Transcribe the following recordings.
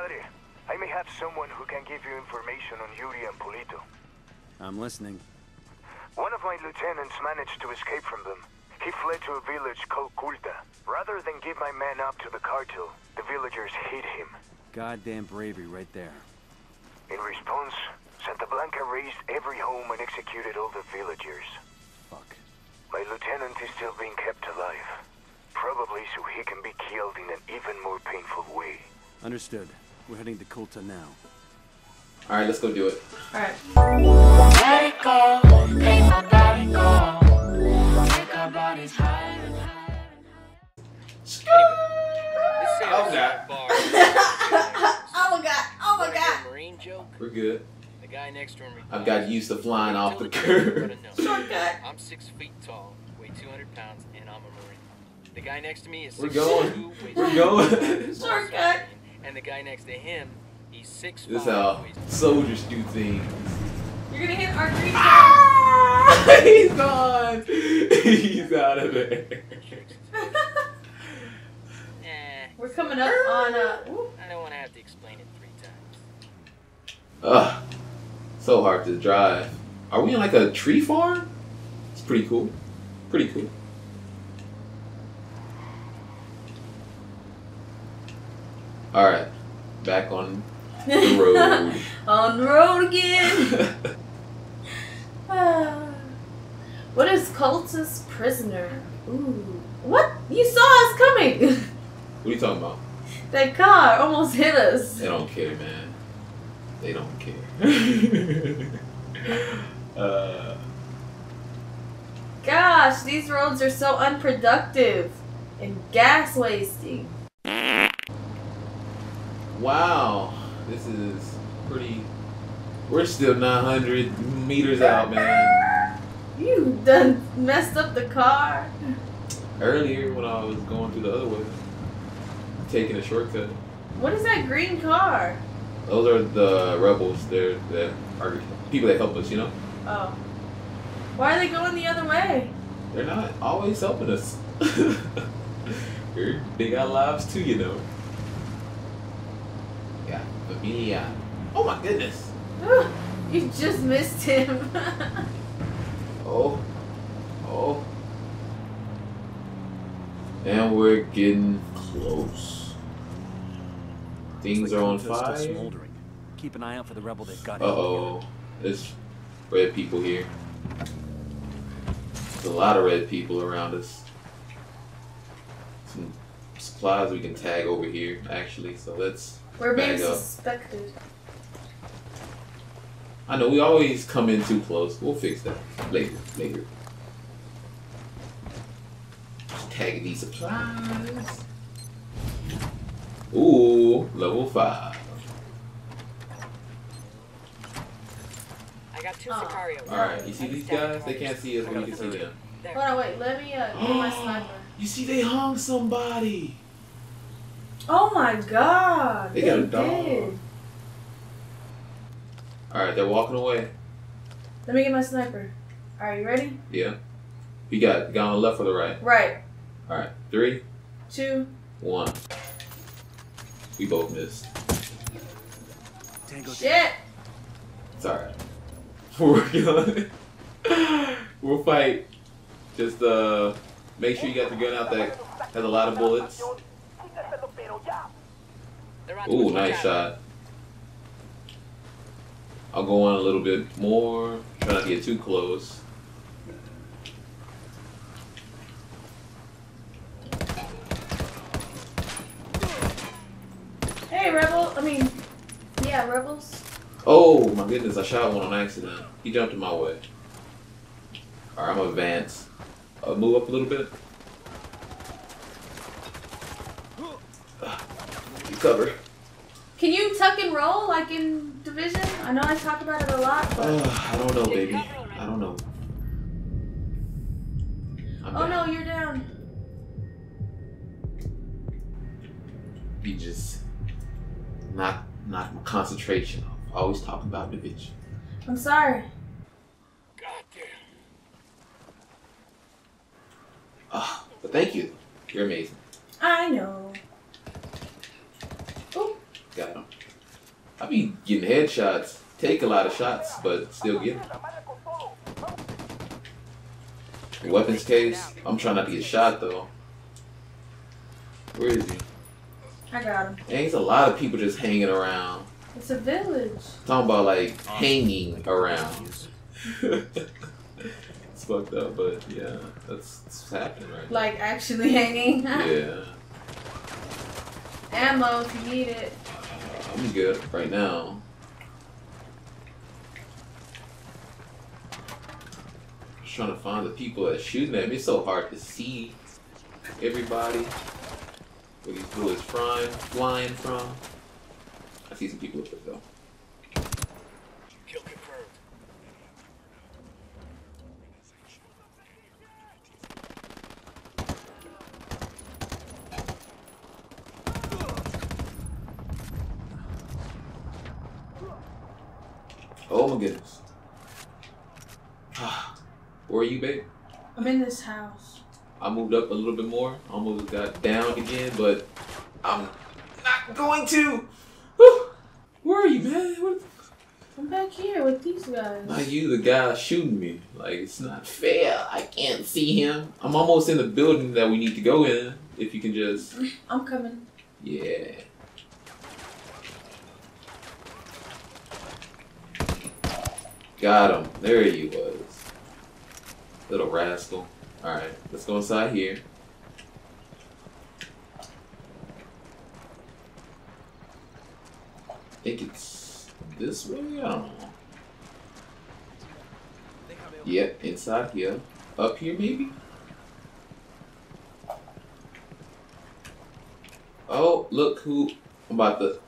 I may have someone who can give you information on Yuri and Polito. I'm listening. One of my lieutenants managed to escape from them. He fled to a village called Culta. Rather than give my man up to the cartel, the villagers hid him. Goddamn bravery right there. In response, Santa Blanca razed every home and executed all the villagers. Fuck. My lieutenant is still being kept alive. Probably so he can be killed in an even more painful way. Understood. We're heading to Culta now. All right, let's go do it. Alright. Let it go, make my body go. Make our bodies higher and higher. Oh god, Oh my god. Oh my god. Marine joke. we're good. The guy next to him. I've got used to flying off the Tell truth, curb. but no. Shortcut. I'm six feet tall, weigh 200 pounds, and I'm a Marine. The guy next to me is We're going. two, We're going. pounds, Shortcut. And the guy next to him, he's six This five, how soldiers do things. You're gonna hit our green Ah! He's gone. He's out of there. Eh, We're coming up on uh ooh, I don't want to have to explain it three times. Ugh, so hard to drive. Are we in like a tree farm? It's pretty cool. Pretty cool. All right, back on the road. on the road again. What is Culta's prisoner? Ooh. What? You saw us coming. what are you talking about? that car almost hit us. They don't care, man. They don't care. uh, Gosh, these roads are so unproductive and gas wasting. Wow, this is pretty. We're still 900 meters out, man. You done messed up the car. Earlier, when I was going through the other way, taking a shortcut. What is that green car? Those are the rebels. They're that are people that help us. You know, Oh. Why are they going the other way? they're not always helping us. They got lives too, you know. Yeah, familia. Oh my goodness. you just missed him. Oh, oh. And we're getting close. Things are on fire. smoldering. Keep an eye out for the rebel they've got. Uh oh. There's red people here. There's a lot of red people around us. Some supplies we can tag over here, actually. So let's. We're being Back up. suspected. I know we always come in too close. We'll fix that later. Later. Tag these supplies. Ooh, level five. I got two Oh. Sicarios. All right, you see these guys? They can't see us, but we can see them. Hold on, wait. Let me uh, get my sniper. You see, they hung somebody. Oh my god. They got a did. dog. All right, they're walking away. Let me get my sniper. Are you ready? Yeah. You got you got on the left or the right? Right. All right, three, Two. one. We both missed. Tango Shit. It's alright. We're working on it. We'll fight. Just uh, make sure you got the gun out that has a lot of bullets. They're on to Ooh, nice shot. I'll go on a little bit more. Try not to get too close. Hey, rebel. I mean, yeah, rebels. Oh my goodness, I shot one on accident. He jumped in my way. Alright, I'm gonna advance. Uh, move up a little bit. Cover. Can you tuck and roll like in Division? I know I talk about it a lot, but. Uh, I don't know, baby. I don't know. I'm oh down. no, you're down. You just knock knock my concentration off. Always talking about division. I'm sorry. Goddamn. Ah, but thank you. You're amazing. I know. Got him. I be getting headshots. Take a lot of shots, but still get 'em. Weapons case. I'm trying not to get shot though. Where is he? I got him. There's a lot of people just hanging around. It's a village. Talking about like hanging around. it's fucked up, but yeah, that's, that's what's happening right now. Like actually hanging. Yeah, Ammo if you need it. I'm good right now. Just trying to find the people that's shooting at me. It's so hard to see everybody. Where these bullets flying, flying from. I see some people up there though. Kill confirmed. Oh my goodness. Where are you, babe? I'm in this house. I moved up a little bit more. Almost got down again, but I'm not going to. Whew. Where are you, man? What? I'm back here with these guys. Not you, the guy shooting me. Like it's not fair. I can't see him. I'm almost in the building that we need to go in. If you can just, I'm coming. yeah. Got him. There he was. Little rascal. All right, let's go inside here. I think it's this way. I don't know. Yep, inside here. Up here, maybe? Oh, look who I'm about to.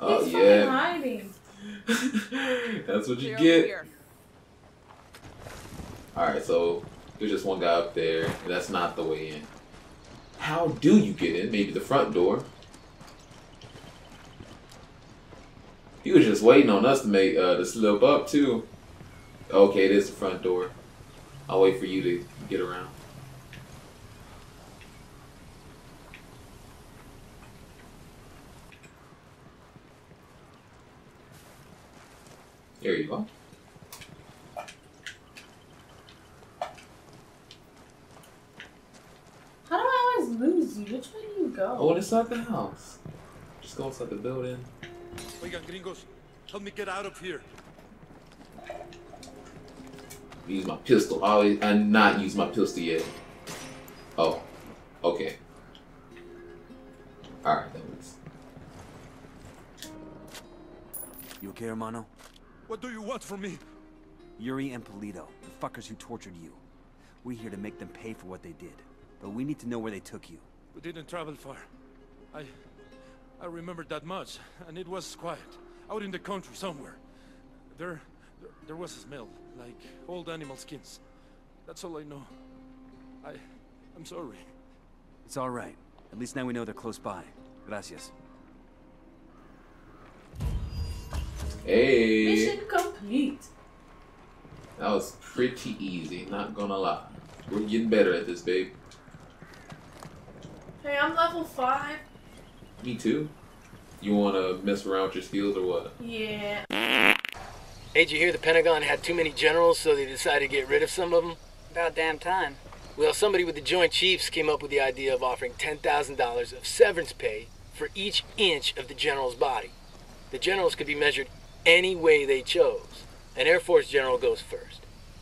Oh, He's yeah. fucking hiding. That's what you Clear get. here. Alright, so there's just one guy up there, and that's not the way in. How do you get in? Maybe the front door. He was just waiting on us to make uh, to slip up too. Okay, it is the front door. I'll wait for you to get around. There you go. How do I always lose you? Which way do you go? Oh, and inside the house. Just go inside the building. Oigan, gringos, help me get out of here. Use my pistol. I always, I not use my pistol yet. Oh, okay. All right, that was. You okay, hermano? What do you want from me? Yuri and Polito, the fuckers who tortured you. We're here to make them pay for what they did. But we need to know where they took you. We didn't travel far. I... I remember that much, and it was quiet. Out in the country somewhere. There... There, there was a smell, like old animal skins. That's all I know. I... I'm sorry. It's all right. At least now we know they're close by. Gracias. Hey, Mission complete. that was pretty easy. Not gonna lie. We're getting better at this, babe. Hey, I'm level five. Me too. You wanna mess around with your skills or what? Yeah. Hey, did you hear the Pentagon had too many generals, so they decided to get rid of some of them? About damn time. Well, somebody with the Joint Chiefs came up with the idea of offering $10,000 of severance pay for each inch of the general's body. The generals could be measured any way they chose. An Air Force general goes first.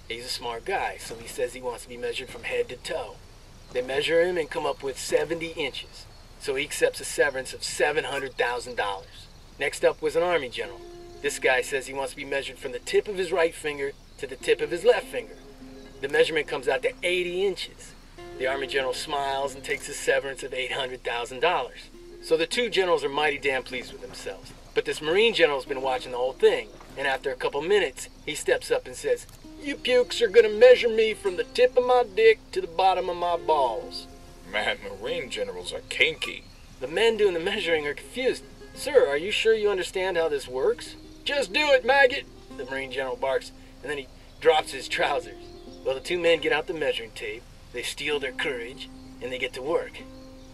He's a smart guy, so he says he wants to be measured from head to toe. They measure him and come up with 70 inches, so he accepts a severance of $700,000. Next up was an Army general. This guy says he wants to be measured from the tip of his right finger to the tip of his left finger. The measurement comes out to 80 inches. The Army general smiles and takes a severance of $800,000. So the two generals are mighty damn pleased with themselves. But this Marine general's been watching the whole thing, and after a couple minutes, he steps up and says, You pukes are gonna measure me from the tip of my dick to the bottom of my balls. Man, Marine generals are kinky. The men doing the measuring are confused. Sir, are you sure you understand how this works? Just do it, maggot! The Marine general barks, and then he drops his trousers. Well, the two men get out the measuring tape, they steel their courage, and they get to work.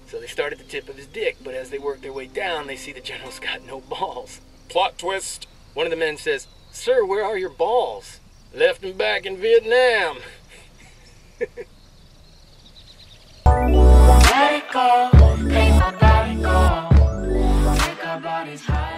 So they start at the tip of his dick, but as they work their way down, they see the general's got no balls. Plot twist. One of the men says, Sir, where are your balls? Left them back in Vietnam. Let it go, let go. Take our bodies high.